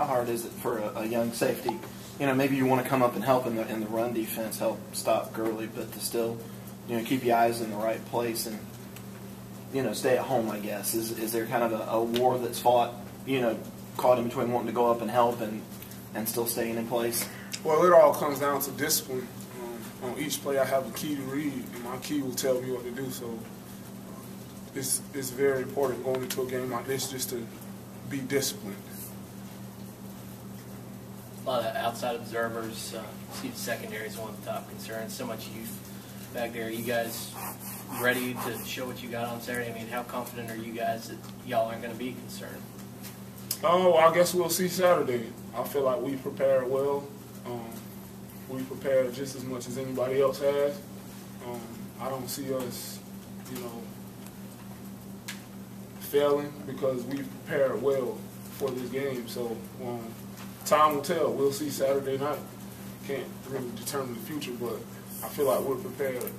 how hard is it for a, a young safety? You know, maybe you want to come up and help in the in the run defense, help stop Gurley, but to still, you know, keep your eyes in the right place and you know stay at home. I guess is is there kind of a, a war that's fought? You know, caught in between wanting to go up and help and and still staying in place. Well, it all comes down to discipline. Um, on each play, I have a key to read, and my key will tell me what to do. So uh, it's it's very important going into a game like this just to be disciplined. A lot of outside observers uh, see the secondary as one of the top concerns. So much youth back there. You guys ready to show what you got on Saturday? I mean, how confident are you guys that y'all aren't going to be concerned? Oh, I guess we'll see Saturday. I feel like we prepared well. Um, we prepared just as much as anybody else has. Um, I don't see us, you know, failing because we prepared well for this game. So um, time will tell. We'll see Saturday night. Can't really determine the future, but I feel like we're prepared